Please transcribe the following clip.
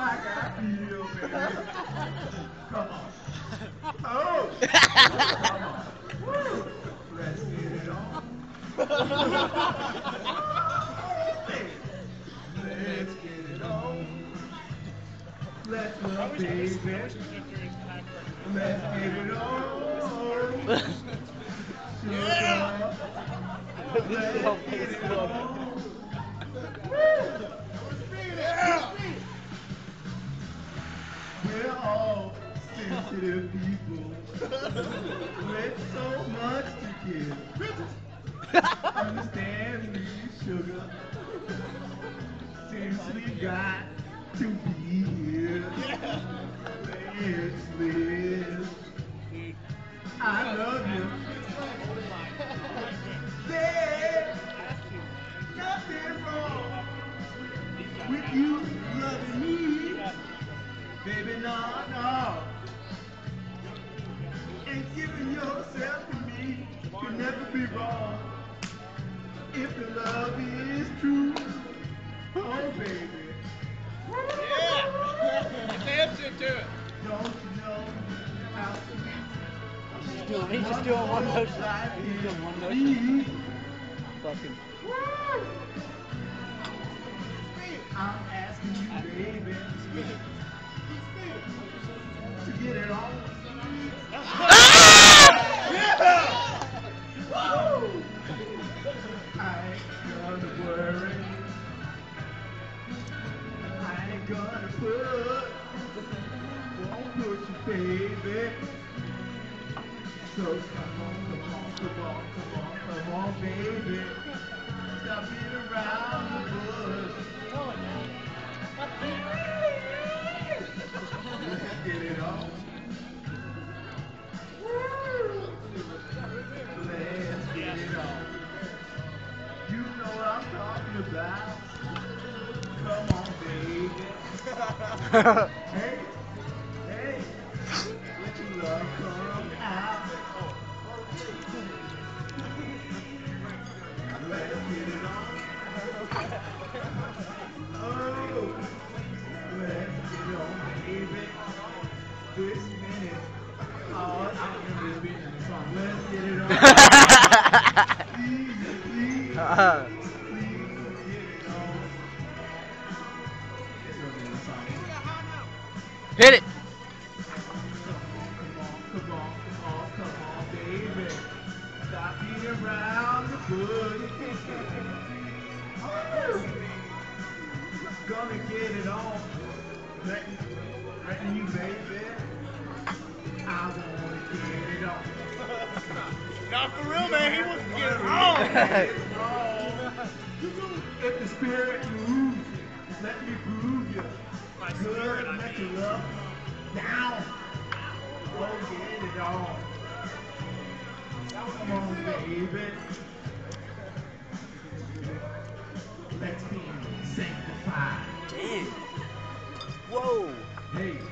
I feel. Come on. Oh! Come on. Woo! Let's get it on. Let's get it on. Let's baby. Let's get it on. Sugar. This is how Facebook. Sensitive people with so much to give. Understand me, sugar. We got to be here, let's live. I love you. There's nothing wrong with you loving me. Baby, no, no. And giving yourself to me can never be wrong. If the love is true, oh baby. Dance into it. Don't you know how sweet He's doing, he's just doing one motion. He's doing one is? motion. Fucking. Woo! I'm asking you, baby, to get it on. Gonna put, won't put you, baby. So come on, come on, come on, come on, come on, baby. Stop beating around the bush. Let's get it on. Let's get it on. You know what I'm talking about. Let's get it on. Bush. Gonna get it on. Letting, letting you, baby. I wanna get it on. Not for real, man. He wants to get it on. If the spirit moves, let me groove you. My Good, spirit, I let mean. your love down. Go get it on. Come on, baby. Let's be sanctified. Damn. Whoa. Hey, hey,